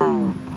Oh.